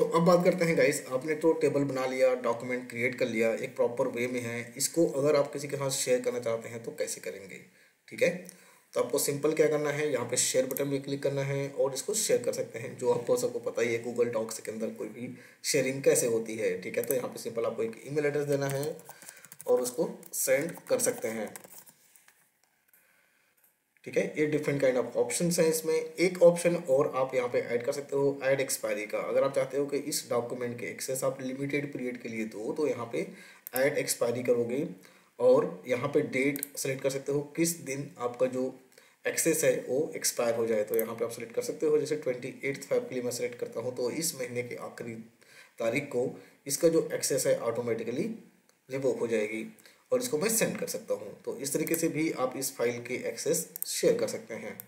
तो अब बात करते हैं गाइस आपने तो टेबल बना लिया डॉक्यूमेंट क्रिएट कर लिया, एक प्रॉपर वे में है। इसको अगर आप किसी के साथ शेयर करना चाहते हैं तो कैसे करेंगे? ठीक है? तो आपको सिंपल क्या करना है? यहाँ पे शेयर बटन में क्लिक करना है और इसको शेयर कर सकते हैं। जो आपको सबको पता ही है गूगल डॉक्स के अंदर कोई भी शेयरिंग कैसे होती है, ठीक है? तो यहाँ पे सिंपल आपको एक ईमेल एड्रेस देना है और उसको सेंड कर सकते हैं। ठीक है? ये डिफरेंट काइंड ऑफ़ ऑप्शन हैं इसमें। एक ऑप्शन और आप यहाँ पे ऐड कर सकते हो ऐड एक्सपायरी का। अगर आप चाहते हो कि इस डॉक्यूमेंट के एक्सेस आप लिमिटेड पीरियड के लिए दो तो यहाँ पे ऐड एक्सपायरी करोगे और यहाँ पे डेट सेलेक्ट कर सकते हो किस दिन आपका जो एक्सेस है वो एक्सपायर हो जाए। तो यहाँ पे आप सेलेक्ट कर सकते हो। जैसे ट्वेंटी एट्थ फाइव के लिए मैं सेलेक्ट करता हूँ तो इस महीने के आखिरी तारीख को इसका जो एक्सेस है ऑटोमेटिकली रिवोक हो जाएगी। और इसको मैं सेंड कर सकता हूँ। तो इस तरीके से भी आप इस फ़ाइल के एक्सेस शेयर कर सकते हैं।